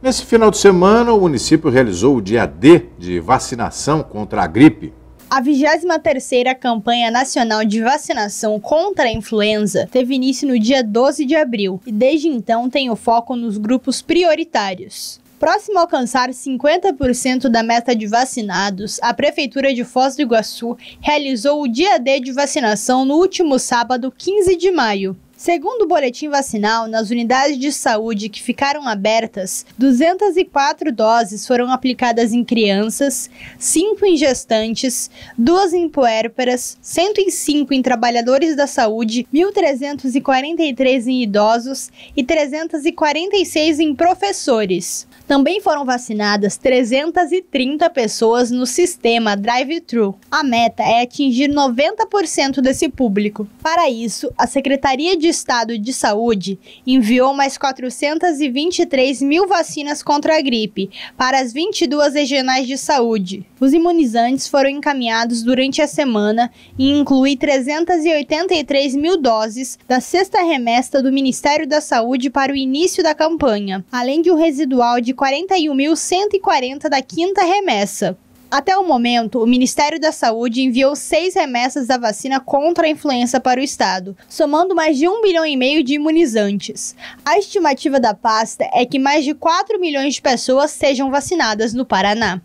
Nesse final de semana, o município realizou o dia D de vacinação contra a gripe. A 23ª campanha nacional de vacinação contra a influenza teve início no dia 12 de abril e desde então tem o foco nos grupos prioritários. Próximo a alcançar 50% da meta de vacinados, a Prefeitura de Foz do Iguaçu realizou o dia D de vacinação no último sábado, 15 de maio. Segundo o boletim vacinal, nas unidades de saúde que ficaram abertas, 204 doses foram aplicadas em crianças, 5 em gestantes, 2 em puérperas, 105 em trabalhadores da saúde, 1.343 em idosos e 346 em professores. Também foram vacinadas 330 pessoas no sistema drive-thru. A meta é atingir 90% desse público. Para isso, a Secretaria de Estado de Saúde enviou mais 423 mil vacinas contra a gripe para as 22 regionais de saúde. Os imunizantes foram encaminhados durante a semana e incluem 383 mil doses da sexta remessa do Ministério da Saúde para o início da campanha, além de um residual de 41.140 da quinta remessa. Até o momento, o Ministério da Saúde enviou seis remessas da vacina contra a influenza para o estado, somando mais de um bilhão e meio de imunizantes. A estimativa da pasta é que mais de 4 milhões de pessoas sejam vacinadas no Paraná.